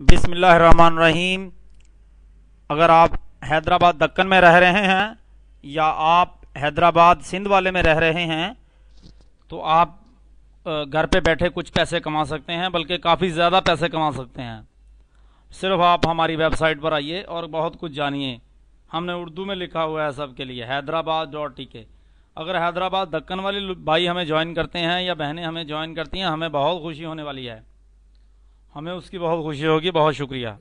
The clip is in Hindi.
रहीम अगर आप हैदराबाद दक्कन में रह रहे हैं या आप हैदराबाद सिंध वाले में रह रहे हैं तो आप घर पे बैठे कुछ पैसे कमा सकते हैं, बल्कि काफ़ी ज़्यादा पैसे कमा सकते हैं। सिर्फ़ आप हमारी वेबसाइट पर आइए और बहुत कुछ जानिए। हमने उर्दू में लिखा हुआ है सबके लिए, हैदराबाद डॉट टी के अगर हैदराबाद दक्कन वाले भाई हमें ज्वाइन करते हैं या बहनें हमें ज्वाइन करती हैं, हमें बहुत खुशी होने वाली है। हमें उसकी बहुत खुशी होगी बहुत शुक्रिया।